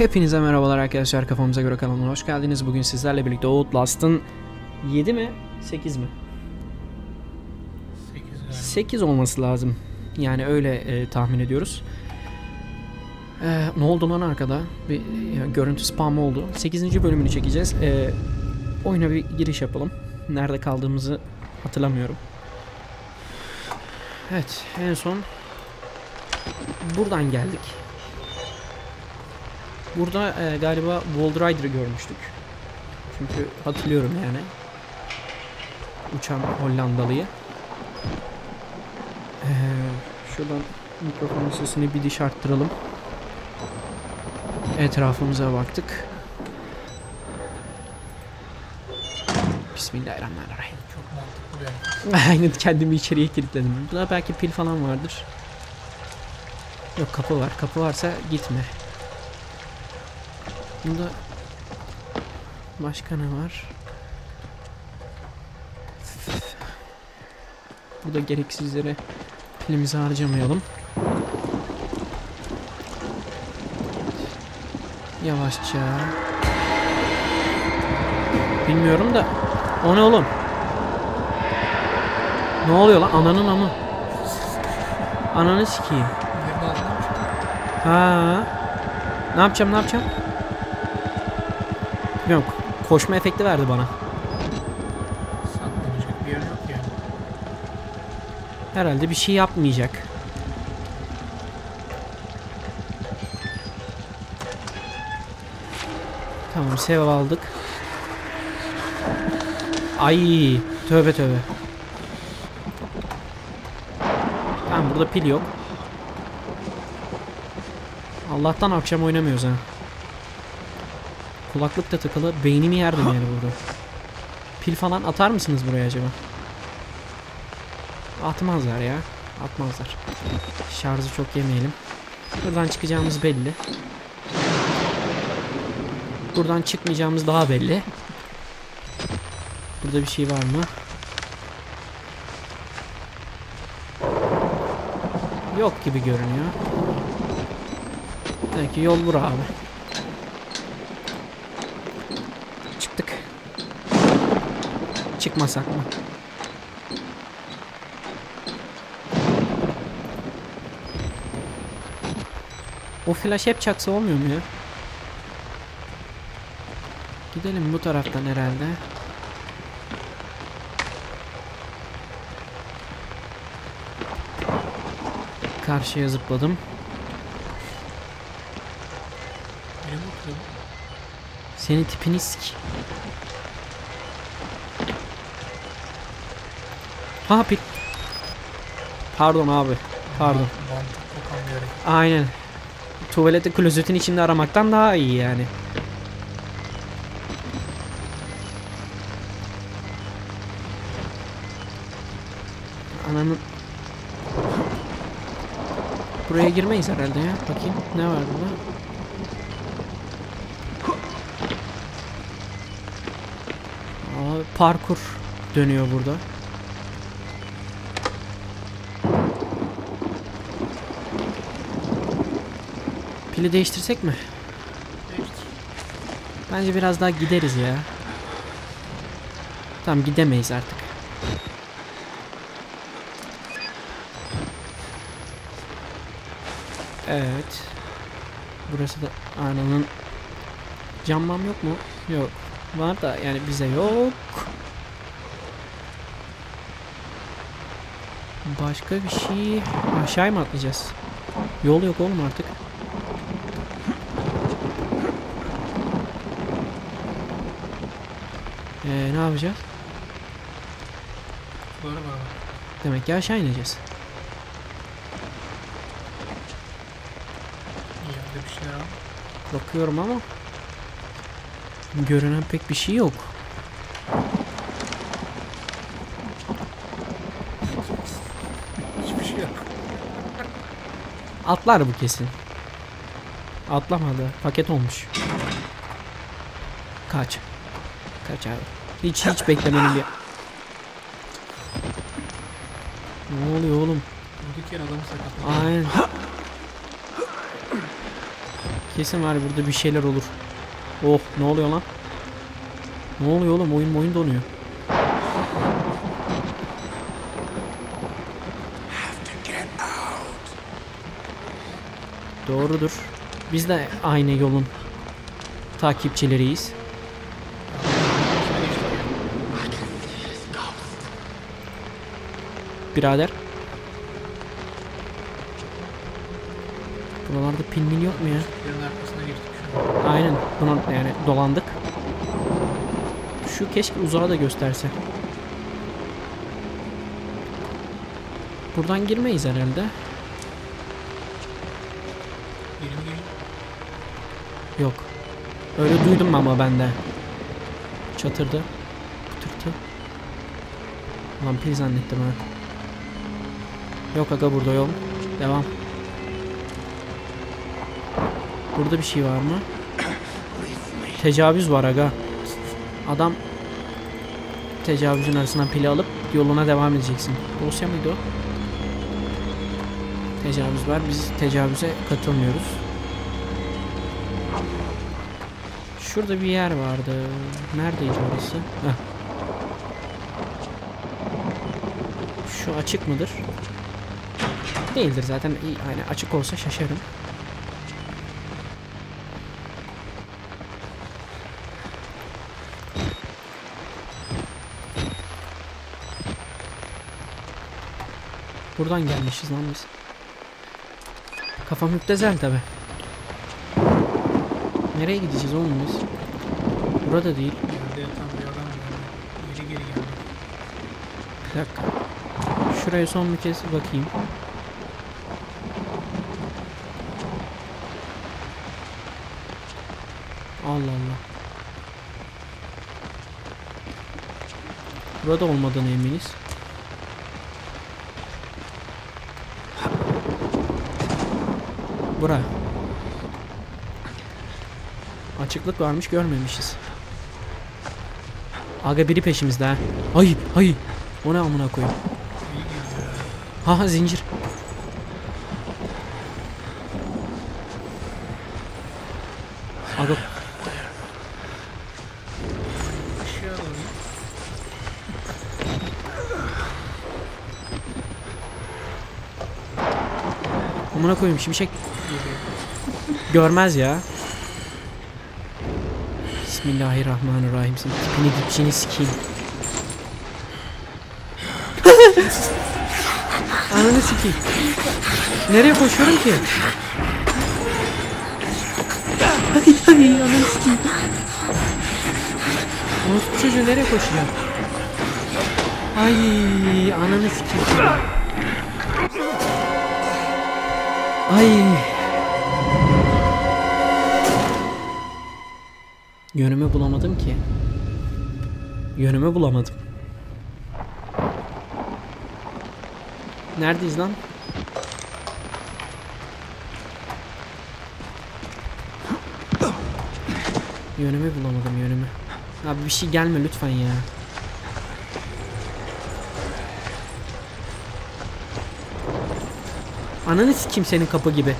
Hepinize merhabalar arkadaşlar kafamıza göre kanalına hoş geldiniz. Bugün sizlerle birlikte Outlast'ın 7 mi 8 mi? 8 galiba. 8 olması lazım. Yani öyle e, tahmin ediyoruz. E, ne oldu lan arkada? Bir e, görüntü spam oldu. 8. bölümünü çekeceğiz. E, oyuna bir giriş yapalım. Nerede kaldığımızı hatırlamıyorum. Evet en son buradan geldik. Burada e, galiba Wall Rider'ı görmüştük. Çünkü hatırlıyorum yani. Uçan Hollandalıyı. Ee, şuradan mikrofonun sesini bir diş arttıralım. Etrafımıza baktık. Bismillahirrahmanirrahim. Çok mantıklı. Aynen kendimi içeriye kilitledim. Burada belki pil falan vardır. Yok kapı var. Kapı varsa gitme. Bunda başka ne var? Burada gereksizlere pilimizi harcamayalım. Yavaşça. Bilmiyorum da. O ne oğlum? Ne oluyor lan? Ananın amı. Ananı çıktı? Ha. Ne yapacağım ne yapacağım? Bilmiyorum. Koşma efekti verdi bana. Saklanacak bir yer yok yani. Herhalde bir şey yapmayacak. Tamam sev aldık. Ay tövbe tövbe. Tamam burada pil yok. Allah'tan akşam oynamıyoruz ha. Kulaklık da takılı. Beynimi yerdim yani burada. Pil falan atar mısınız buraya acaba? Atmazlar ya. Atmazlar. Şarjı çok yemeyelim. Buradan çıkacağımız belli. Buradan çıkmayacağımız daha belli. Burada bir şey var mı? Yok gibi görünüyor. Demek ki yol bura abi. Çıkmasak mı? O flash hep çaksa olmuyor mu ya? Gidelim bu taraftan herhalde. Karşıya zıpladım. Senin tipini sik. Ha pil. Pardon abi. Pardon. Aynen. Tuvaleti klozetin içinde aramaktan daha iyi yani. Ananın... Buraya girmeyiz herhalde ya. Bakayım ne var burada? Aa, parkur dönüyor burada. Pili değiştirsek mi? Bence biraz daha gideriz ya. Tamam gidemeyiz artık. Evet. Burası da aynanın Cammam yok mu? Yok. Var da yani bize yok. Başka bir şey aşağı mı atlayacağız? Yol yok oğlum artık. Ee, ne yapacağız? Kutuları var. Demek ki aşağı ineceğiz. Yerde bir şeyler var. Bakıyorum ama görünen pek bir şey yok. Hiçbir şey yok. Atlar bu kesin. Atlamadı. Paket olmuş. Kaç. Kaç abi. Hiç hiç beklemenin bir... Ne oluyor oğlum? Durduk yer adamı sakatladı. Aynen. Kesin var ya burada bir şeyler olur. Oh ne oluyor lan? Ne oluyor oğlum? Oyun oyun donuyor. Doğrudur. Biz de aynı yolun takipçileriyiz. Birader. Buralarda pin mil yok mu ya? Arkasına. Aynen. Buna yani dolandık. Şu keşke uzağa da gösterse. Buradan girmeyiz herhalde. Gelin gelin. Yok. Öyle duydum ama ben de. Çatırdı. Pıtırtı. Vampir zannettim ha. Yok aga burada yol. Devam. Burada bir şey var mı? Tecavüz var aga. Adam tecavüzün arasından pili alıp yoluna devam edeceksin. Dosya mıydı o? Tecavüz var. Biz tecavüze katılmıyoruz. Şurada bir yer vardı. Neredeydi orası? Heh. Şu açık mıdır? Değildir zaten. İyi, hani açık olsa şaşarım. Buradan gelmişiz lan biz. Kafam müptezel tabi. Nereye gideceğiz oğlum biz? Burada değil. Yerde yatan bir adam var. Geri geri geldi. Bir dakika. Şuraya son bir kez bakayım. Allah Allah. Burada olmadığını eminiz. Bura. Açıklık varmış görmemişiz. Aga biri peşimizde ha. Ay ay. O ne amına koyayım. Ha zincir. Aga amına koyayım şimşek görmez ya. Bismillahirrahmanirrahim. Senin tipini dipçini sikeyim. Ananı sikeyim. Nereye koşuyorum ki? Ay ay ananı sikeyim. Orospu çocuğu nereye koşuyor? Ay ananı sikeyim. Ay. Yönümü bulamadım ki. Yönümü bulamadım. Neredeyiz lan? Yönümü bulamadım yönümü. Abi bir şey gelme lütfen ya. Ananı sikeyim senin kapı gibi.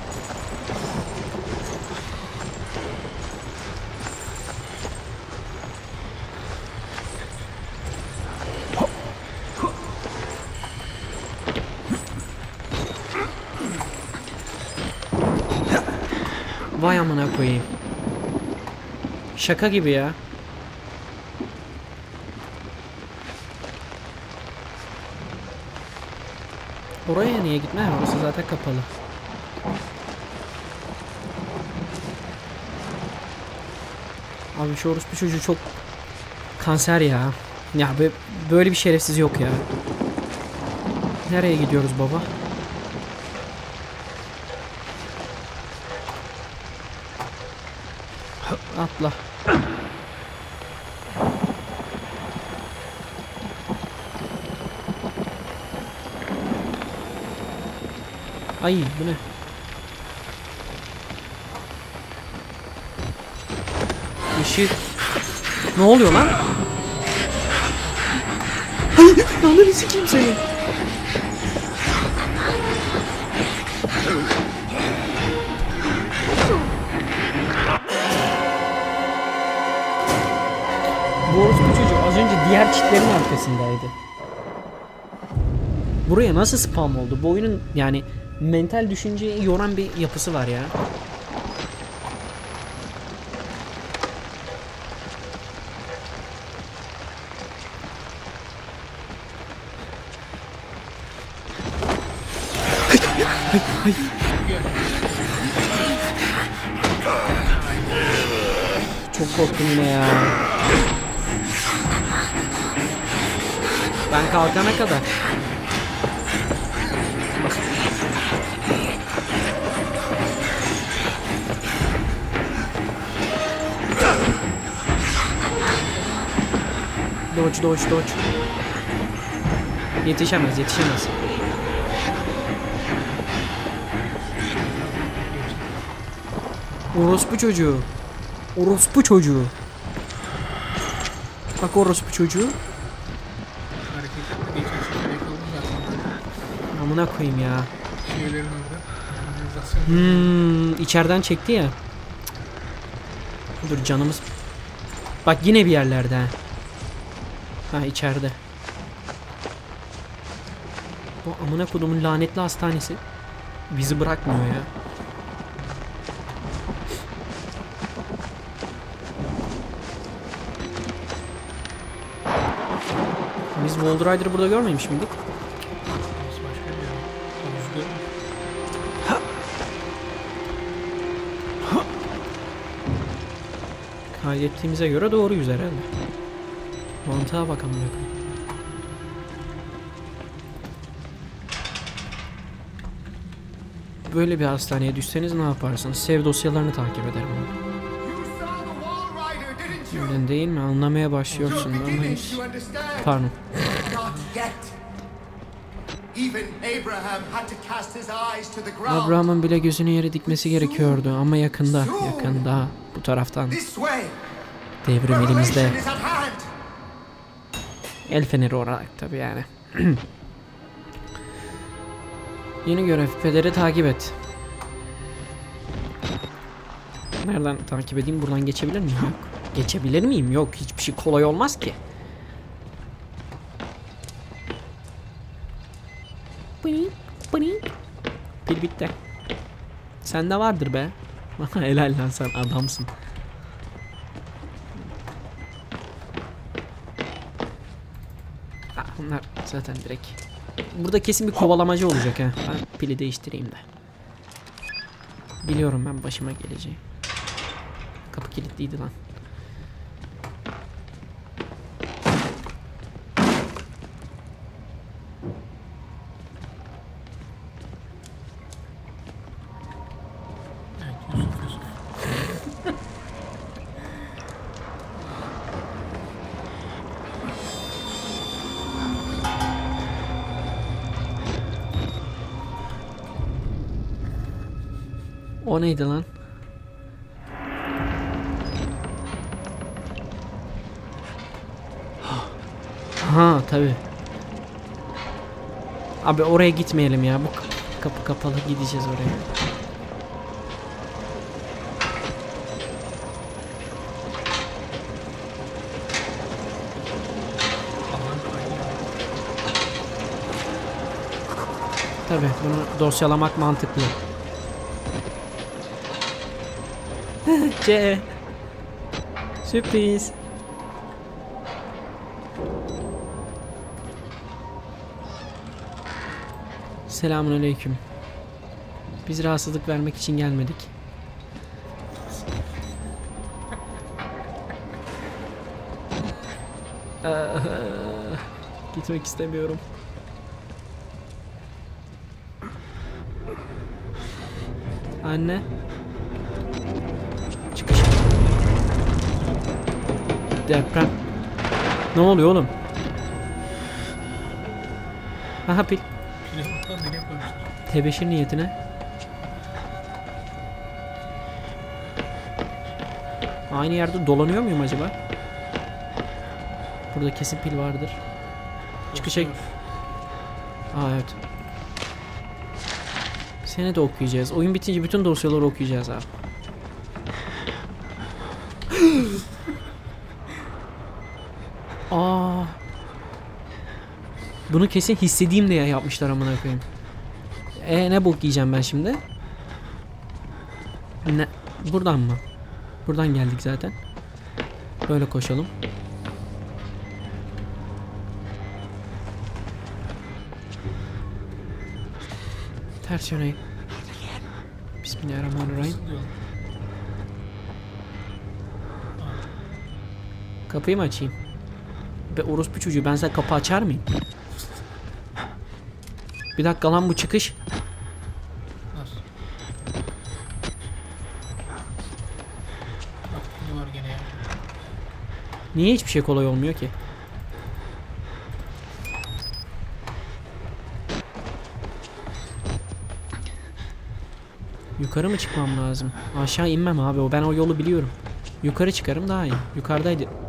Vay amına koyayım. Şaka gibi ya. Gitme? Orası zaten kapalı. Abi şu orospu çocuğu çok kanser ya. Ya bö- böyle bir şerefsiz yok ya. Nereye gidiyoruz baba? Atla. Ay bu ne? Yeşil. Ne oluyor lan? Ay yanına sikeyim seni. Bu çocuk az önce diğer çitlerin arkasındaydı. Buraya nasıl spam oldu? Bu oyunun yani mental düşünceyi yoran bir yapısı var ya. Çok korktum yine ya. Ben kalkana kadar. Dodge, dodge, dodge. Yetişemez, yetişemez. Orospu çocuğu. Orospu çocuğu. Bak orospu çocuğu. Amına koyayım ya. Şeylerin orada. Hmm, içeriden çekti ya. Dur canımız. Bak yine bir yerlerde ha. İçeride. Bu amına kodumun lanetli hastanesi bizi bırakmıyor ya. Biz Wall Rider'ı burada görmemiş miydik? Kaydettiğimize göre doğruyuz herhalde. Mantığa bak amına. Böyle bir hastaneye düşseniz ne yaparsınız? Sev dosyalarını takip ederim. You? Öyle değil mi? Anlamaya başlıyorsun ama hiç... Pardon. Abraham'ın bile gözünü yere dikmesi gerekiyordu ama yakında, yakında bu taraftan devrim elimizde. El feneri olarak tabi yani. Yeni görev pederi takip et. Nereden takip edeyim? Buradan geçebilir miyim? Yok. Geçebilir miyim? Yok. Hiçbir şey kolay olmaz ki. Pıning, pıning. Pil bitti. Sende vardır be. Helal lan sen adamsın. Bunlar zaten direkt. Burada kesin bir kovalamacı olacak ha. Ben pili değiştireyim de. Biliyorum ben başıma geleceği. Kapı kilitliydi lan. O neydi lan? Ha tabi. Abi oraya gitmeyelim ya. Bu kapı, kapalı gideceğiz oraya. Tabi bunu dosyalamak mantıklı. C. Sürpriz. Selamun aleyküm. Biz rahatsızlık vermek için gelmedik. Ah, Gitmek istemiyorum. Anne. Deprem. Ne oluyor oğlum? Aha pil. Tebeşir niyetine. Aynı yerde dolanıyor muyum acaba? Burada kesin pil vardır. Çıkışa... Aa evet. Seni de okuyacağız. Oyun bitince bütün dosyaları okuyacağız abi. Aa. Bunu kesin hissedeyim diye yapmışlar amına koyayım. E ne bok yiyeceğim ben şimdi? Ne? Buradan mı? Buradan geldik zaten. Böyle koşalım. Ters yöne. Bismillahirrahmanirrahim. Kapıyı mı açayım? Be orospu çocuğu ben sana kapı açar mıyım? Bir dakika lan bu çıkış. Niye hiçbir şey kolay olmuyor ki? Yukarı mı çıkmam lazım? Aşağı inmem abi. O ben o yolu biliyorum. Yukarı çıkarım daha iyi. Yukarıdaydı.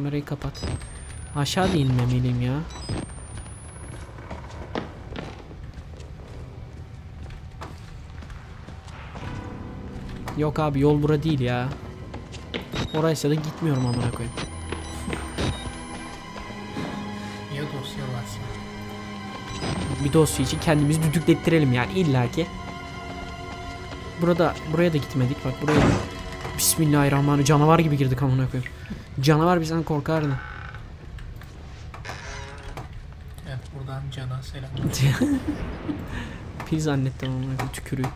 Kamerayı kapat. Aşağı da inmemeliyim ya. Yok abi yol bura değil ya. Oraysa da gitmiyorum amına koyayım. Ya dosya varsa. Bir dosya için kendimizi düdüklettirelim yani illaki. Burada buraya da gitmedik bak buraya. Bismillahirrahmanirrahim canavar gibi girdik amına koyayım. Canavar bizden korkardı. Evet buradan Can'a selam. Pil zannettim koyayım tükürüğü.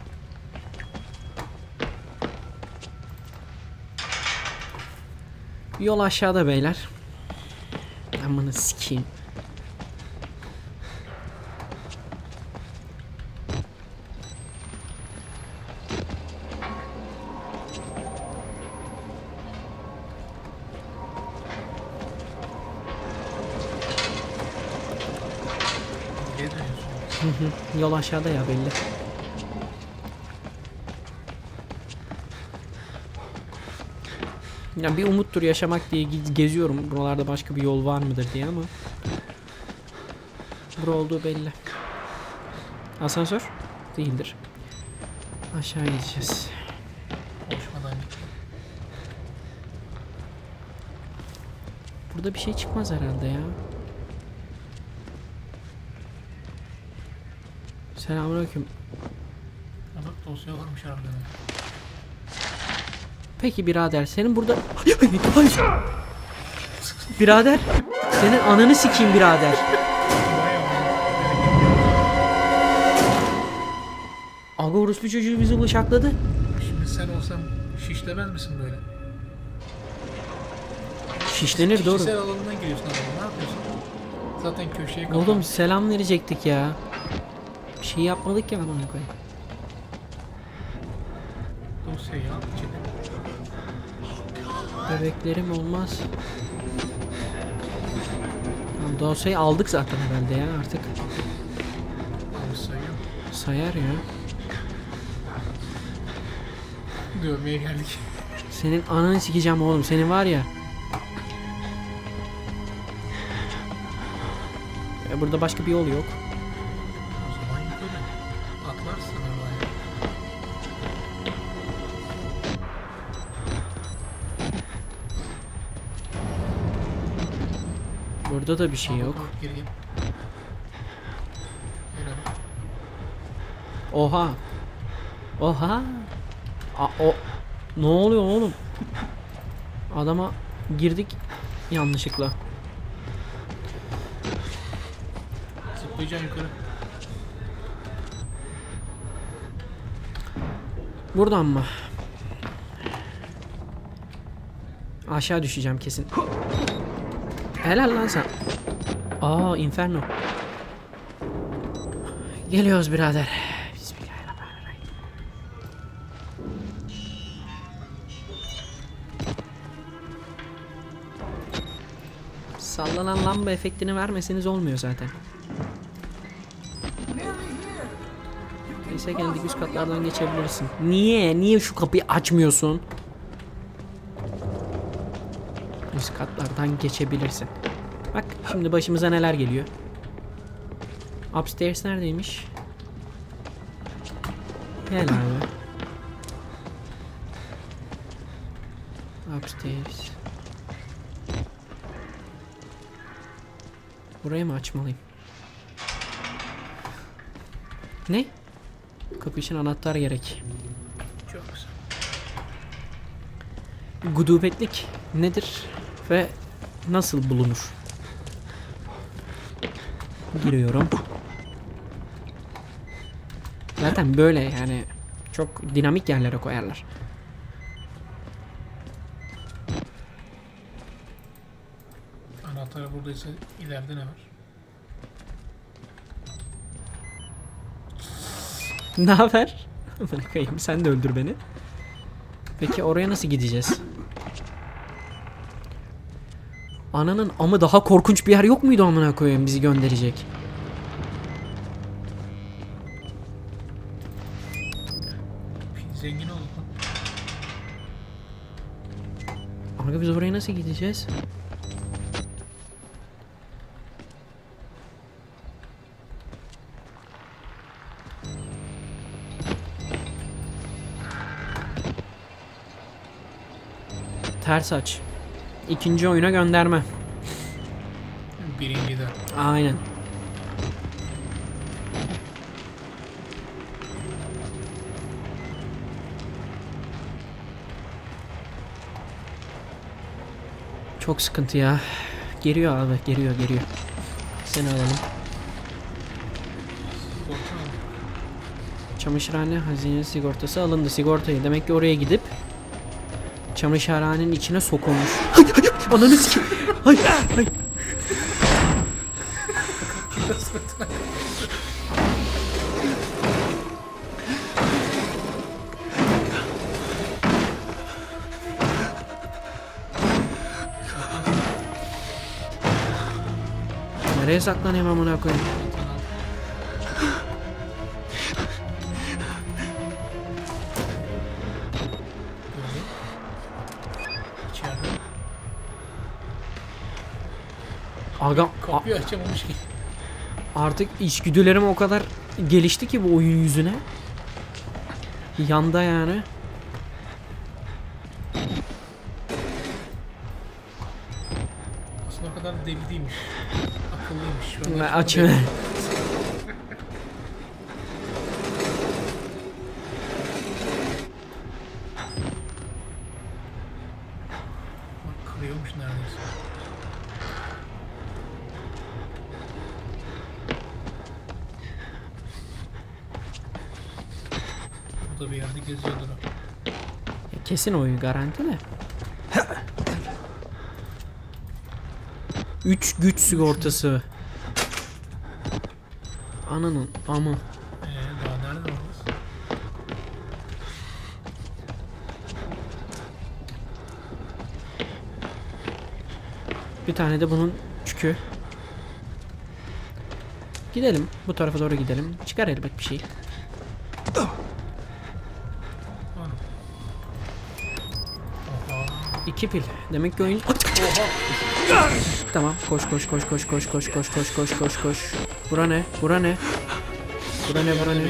Yol aşağıda beyler. Amına sikeyim. Hı Yol aşağıda ya belli. Ya bir umuttur yaşamak diye ge- geziyorum. Buralarda başka bir yol var mıdır diye ama. Bura olduğu belli. Asansör? Değildir. Aşağı gideceğiz. Koşmadan git. Burada bir şey çıkmaz herhalde ya. Selamünaleyküm. Bak dosya varmış harbiden. Peki birader senin burada... Hayır. birader. Senin ananı sikeyim birader. Aga orospu çocuğu bizi bıçakladı. Şimdi sen olsan şişlemez misin böyle? Şişlenir doğru. Kişisel alanına giriyorsun adamın. Ne yapıyorsun? Zaten köşeye kapan. Oğlum selam verecektik ya. Şey yapmadık ya amına koyayım. İçine. Bebeklerim olmaz. Tamam, dosyayı aldık zaten herhalde ya artık. Sayıyor. Sayar ya. Dövmeye geldik. Senin ananı sikeceğim oğlum. Senin var ya. E, burada başka bir yol yok. Burada da bir şey yok. Oha. Oha. A, o ne oluyor oğlum? Adama girdik yanlışlıkla. Zıplayacaksın yukarı. Buradan mı? Aşağı düşeceğim kesin. Helal lan sen. Aa Inferno. Geliyoruz birader. Bismillahirrahmanirrahim. Sallanan lamba efektini vermeseniz olmuyor zaten. Neyse geldik üst katlardan geçebilirsin. Niye? Niye şu kapıyı açmıyorsun? Katlardan geçebilirsin. Bak şimdi başımıza neler geliyor. Upstairs neredeymiş? Gel abi. Upstairs. Burayı mı açmalıyım? Ne? Kapı için anahtar gerek. Çok güzel. Gudubetlik nedir ve nasıl bulunur? Giriyorum. Zaten böyle yani çok dinamik yerlere koyarlar. Anahtarı buradaysa ileride ne var? Ne haber? Bırakayım sen de öldür beni. Peki oraya nasıl gideceğiz? Ananın amı daha korkunç bir yer yok muydu amına koyayım bizi gönderecek? Zengin olduk lan. Aga biz oraya nasıl gideceğiz? Ters aç. İkinci oyuna gönderme. Birinci de. Aynen. Çok sıkıntı ya. Geliyor abi, geliyor, geliyor. Seni alalım. Çamaşırhane hazine sigortası alındı. Sigortayı demek ki oraya gidip çamaşırhanenin içine sokulmuş. Hay hay ananı sikeyim. Hay hay. Nereye saklanayım amına koyayım? Aga Kapıyı açamamış ki. artık içgüdülerim o kadar gelişti ki bu oyun yüzüne. Yanda yani. Aslında o kadar deli değilmiş. Akıllıymış. Şu Ve çok aç. deli. Bak kırıyormuş neredeyse. Burada bir yerde geziyordur o. Kesin oyun garanti de. 3 güç sigortası. Ananın amı. Ee? Bir tane de bunun çükü. Gidelim. Bu tarafa doğru gidelim. Çıkar elbet bir şey. İki pil. Demek ki oyun... tamam. Koş koş koş koş koş koş koş koş koş koş koş. Bura ne? Bura ne? Bura ne? Bura ne?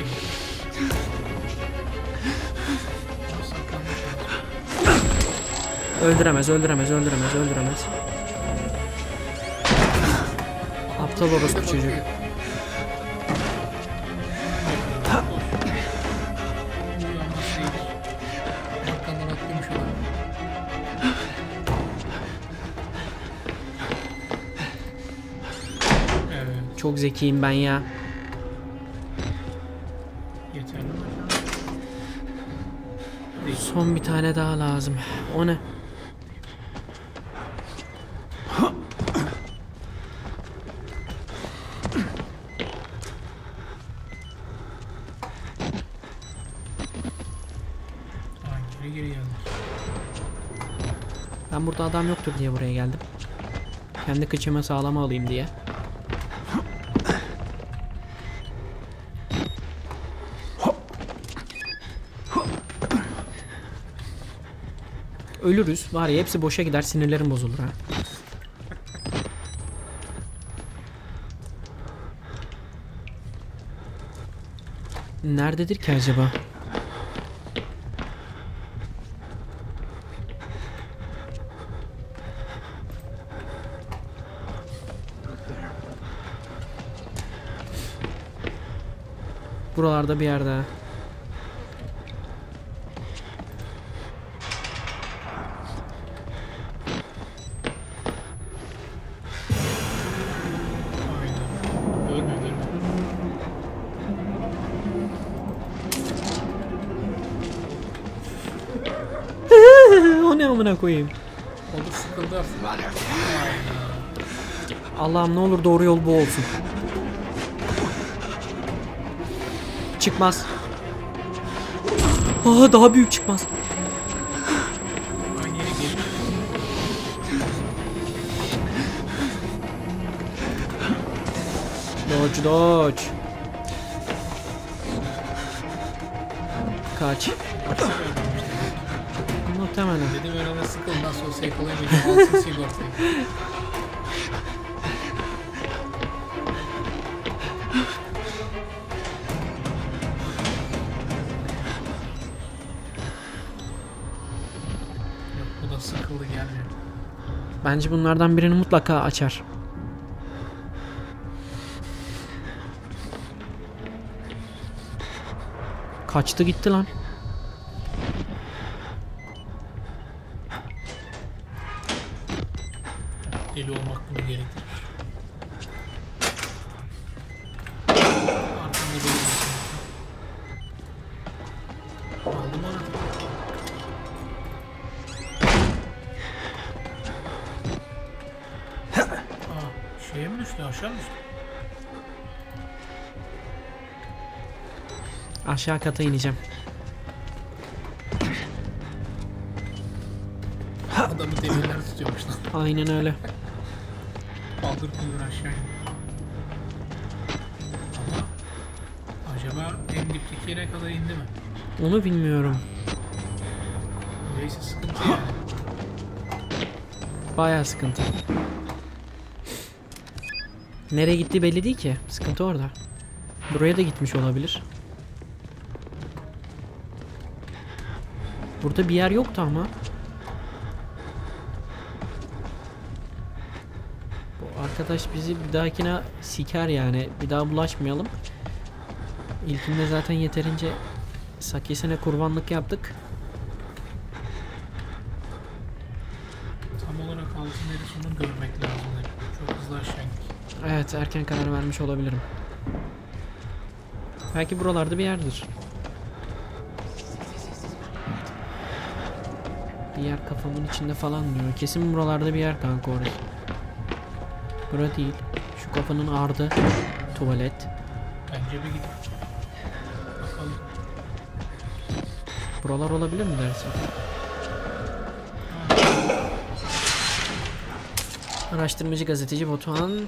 Öldüremez, öldüremez, öldüremez, öldüremez. Aptal orospu çocuk. Çok zekiyim ben ya. yeterli. Son bir tane daha lazım. O ne? Ben burada adam yoktur diye buraya geldim. Kendi kıçımı sağlama alayım diye. Ölürüz. Var ya hepsi boşa gider sinirlerim bozulur ha. Nerededir ki acaba? Buralarda bir yerde. Amına koyayım. O da sıkıldı. Allah'ım ne olur doğru yol bu olsun. Çıkmaz. Aa daha büyük çıkmaz. Dodge dodge. Kaç. Muhtemelen. Dedim herhalde sıkıldı nasıl olsa yakalayamayacağım. Alsın sigortayı. Bu da sıkıldı gelmiyor. Bence bunlardan birini mutlaka açar. Kaçtı gitti lan. Düştü aşağı kata ineceğim. Adamı demirler tutuyormuş lan. Aynen öyle. Kaldır kuyruğunu aşağı in. Ama acaba en dipteki yere kadar indi mi? Onu bilmiyorum. Öyleyse sıkıntı yani. Bayağı sıkıntı. Nereye gittiği belli değil ki. Sıkıntı orada. Buraya da gitmiş olabilir. Burada bir yer yoktu ama. Bu arkadaş bizi bir dahakine siker yani. Bir daha bulaşmayalım. İlkinde zaten yeterince sakesine kurbanlık yaptık. Tam olarak altın neresi onu Evet erken karar vermiş olabilirim. Belki buralarda bir yerdir. Bir yer kafamın içinde falan diyor. Kesin buralarda bir yer kanka orası. Bura değil. Şu kafanın ardı. Tuvalet. Bence bir. Bakalım. Buralar olabilir mi dersin? Araştırmacı gazeteci Batuhan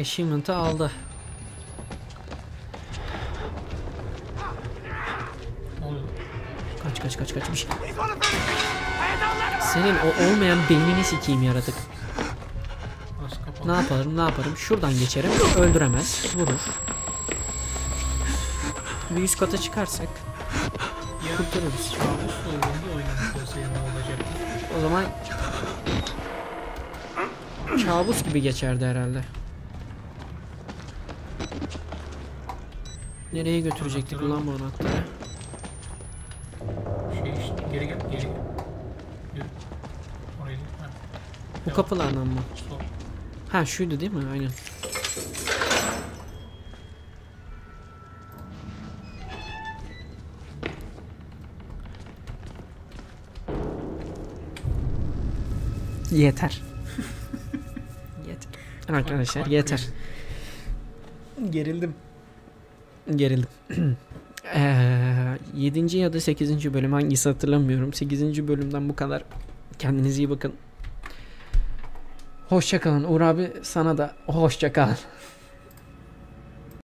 achievement'ı aldı. Kaç kaç kaç kaç bir şey. Senin o olmayan beynini sikeyim yaratık. Ne yaparım ne yaparım şuradan geçerim öldüremez vurur. Bir üst kata çıkarsak kurtarırız. O zaman kabus gibi geçerdi herhalde. Nereye götürecektik ulan bu anahtarı? Şey işte geri gel geri gel. Yürü. Oraya git. Ha. Bu kapılardan mı? Sol. Ha şuydu değil mi? Aynen. Yeter. Arkadaşlar yeter. Gerildim. Gerildim. Eee 7. ya da 8. bölüm hangisi hatırlamıyorum. 8. bölümden bu kadar. Kendinize iyi bakın. Hoşça kalın. Uğur abi sana da hoşça kal.